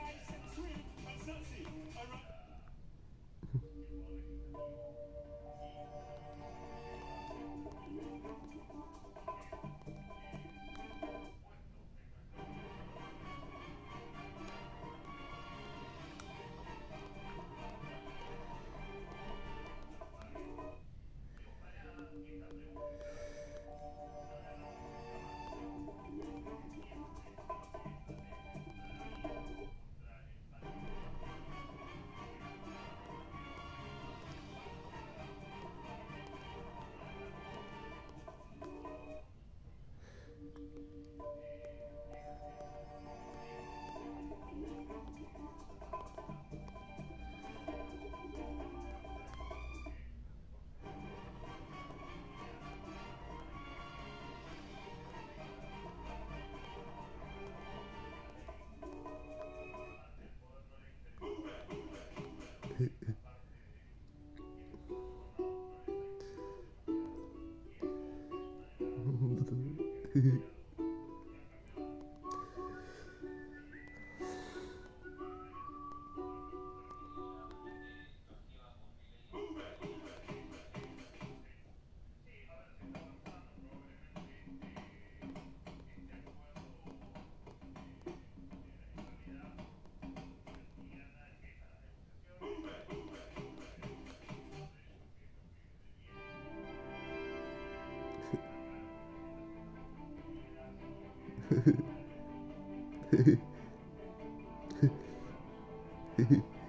guys. Mm-hmm. 嘿嘿嘿嘿嘿嘿